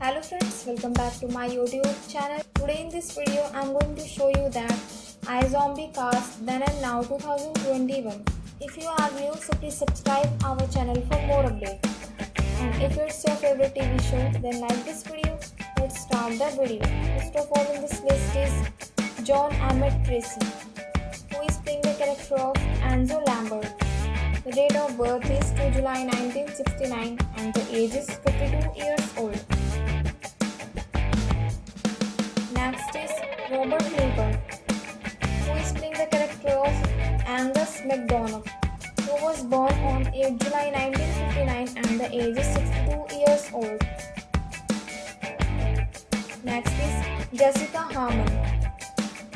Hello friends, welcome back to my YouTube channel. Today in this video, I'm going to show you that iZombie cast then and now 2021. If you are new, so please subscribe our channel for more updates. And if it's your favorite TV show, then like this video. Let's start the video. First of all in this list is John Ahmed Tracy, who is playing the character of Anzo Lambert. The date of birth is 2 July 1969 and the age is 52 years old. Robert Newton, who is playing the character of Angus MacDonald, who was born on 8 July 1959 and the age is 62 years old. Next is Jessica Harmon,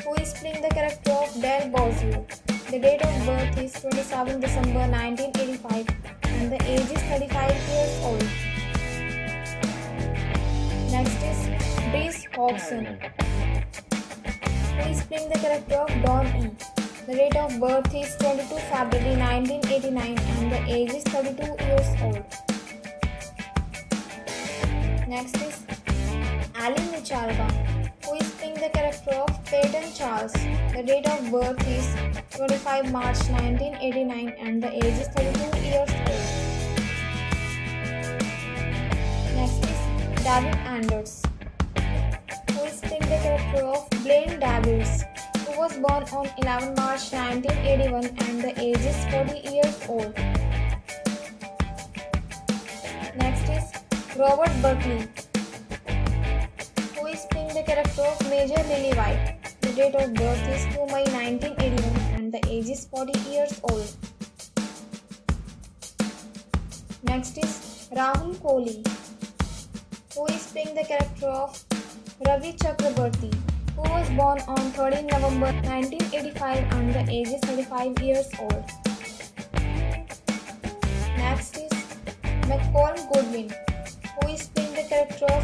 who is playing the character of Dale Bozzio. The date of birth is 27 December 1985 and the age is 35 years old. Next is Reese Hodgson, who is the character of Don E. The date of birth is 22 February 1989 and the age is 32 years old. Next is Aly Michalka, who is playing the character of Peyton Charles. The date of birth is 25 March 1989 and the age is 32 years old. Next is David Anders, who is playing the character of was born on 11 March 1981 and the age is 40 years old. Next is Robert Buckley, who is playing the character of Major Lilywhite. The date of birth is 2 May 1981 and the age is 40 years old. Next is Rahul Kohli, who is playing the character of Ravi Chakrabarti, who was born on 13 November 1985 and the age is 35 years old. Next is Malcolm Goodwin, who is playing the character of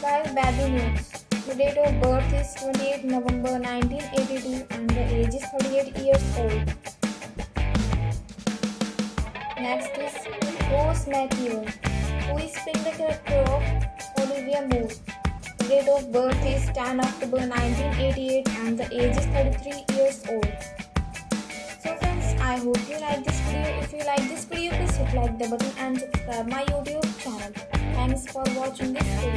Clive Babineaux. The date of birth is 28 November 1982 and the age is 38 years old. Next is Rose McIver, who is playing the character of Olivia Moore. Date of birth is 10 October 1988 and the age is 33 years old. So friends, I hope you like this video. If you like this video, please hit like the button and subscribe my YouTube channel. Thanks for watching this video.